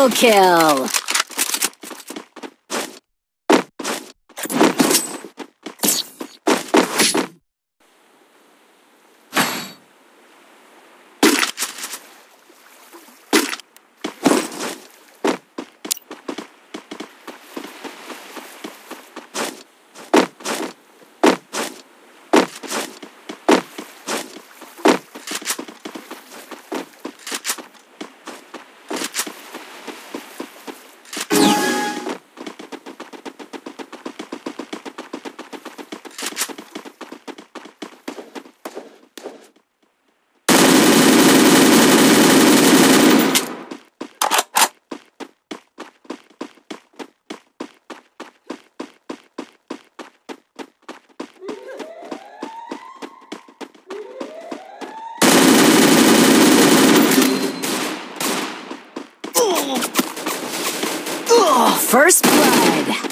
Double kill! First blood.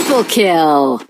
Triple kill!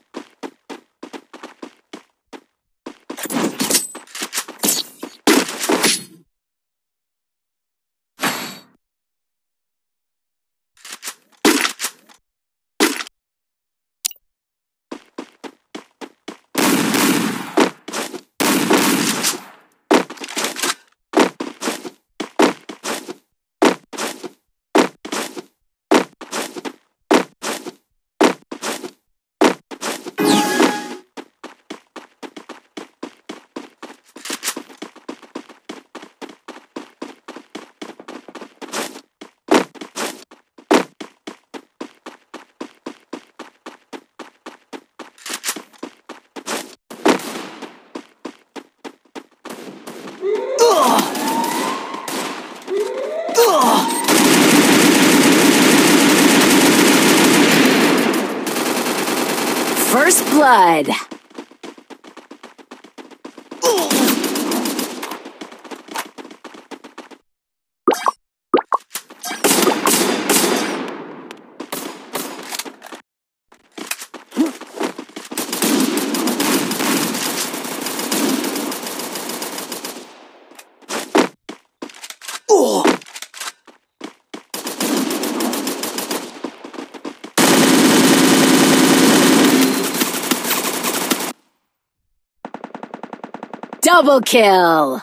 First blood. Double kill!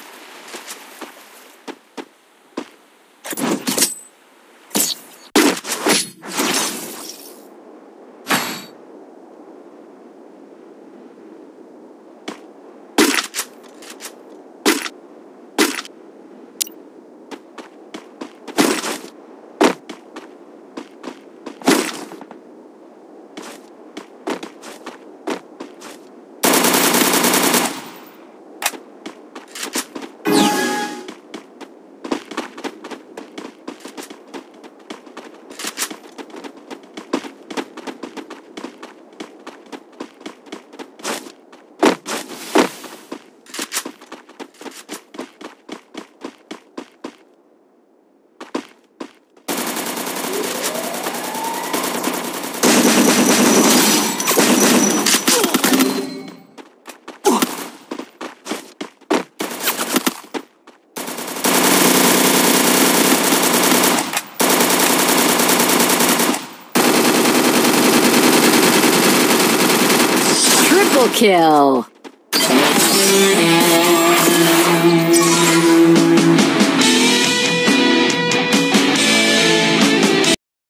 Triple kill.